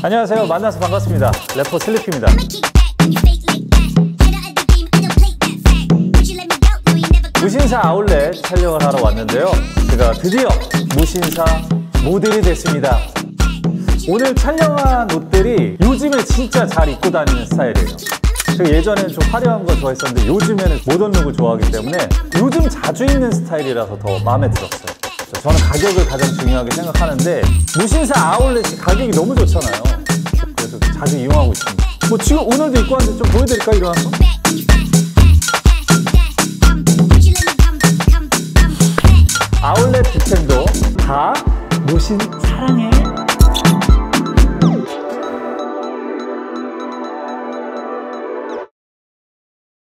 안녕하세요. 만나서 반갑습니다. 래퍼 슬리피입니다. 무신사 아울렛 촬영을 하러 왔는데요. 제가 드디어 무신사 모델이 됐습니다. 오늘 촬영한 옷들이 요즘에 진짜 잘 입고 다니는 스타일이에요. 제가 예전에는 좀 화려한 거 좋아했었는데 요즘에는 모던 룩을 좋아하기 때문에 요즘 자주 입는 스타일이라서 더 마음에 들었어요. 저는 가격을 가장 중요하게 생각하는데 무신사 아울렛이 가격이 너무 좋잖아요. 그래서 자주 이용하고 있습니다. 뭐 지금 오늘도 입고 왔는데 좀 보여드릴까 일어나서? 아울렛 뷰텐도 다 무신 사랑해.